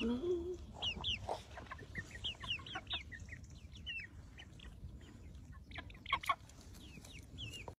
อืม